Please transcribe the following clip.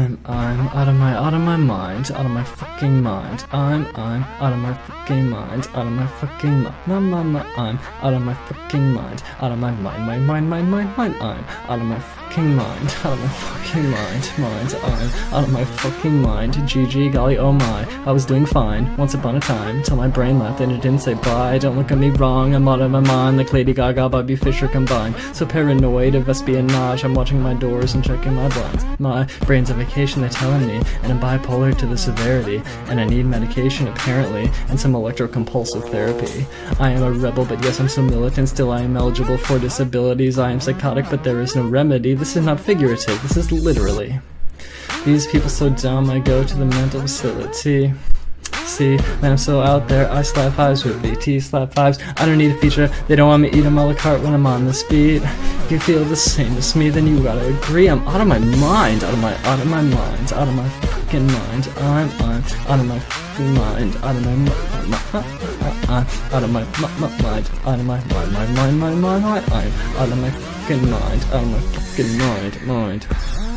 I'm, I'm out of my, out of my mind, out of my fucking mind. I'm, I'm out of my fucking mind, out of my fucking mind. My, my, my, I'm out of my fucking mind, out of my mind, my mind, mind, mind, mind. I'm out of my fucking mind, out of my fucking mind, mind. I'm out of my fucking mind. GG, golly, oh my. I was doing fine once upon a time till my brain left and it didn't say bye. Don't look at me wrong, I'm out of my mind like Lady Gaga, Bobby Fischer combined. So paranoid of espionage, I'm watching my doors and checking my blinds. My brain's a vacation, they're telling me, and I'm bipolar to the severity, and I need medication apparently, and some electroconvulsive therapy. I am a rebel, but yes, I'm so militant, still I am eligible for disabilities. I am psychotic, but there is no remedy. This is not figurative, this is literally. These people so dumb, I go to the mental facility. See, man, I'm so out there. I slap fives with E.T. slap fives. I don't need a feature. They don't want me eat them a la carte when I'm on the speed. If you feel the same as me, then you gotta agree. I'm out of my mind, out of my, out of my mind, out of my fucking mind. I'm, I'm out of my fucking mind, out of my, my, my uh, out of my, my, my mind, out of my mind, my mind, my mind, mind. I'm out of my fucking mind, out of my fucking mind, mind.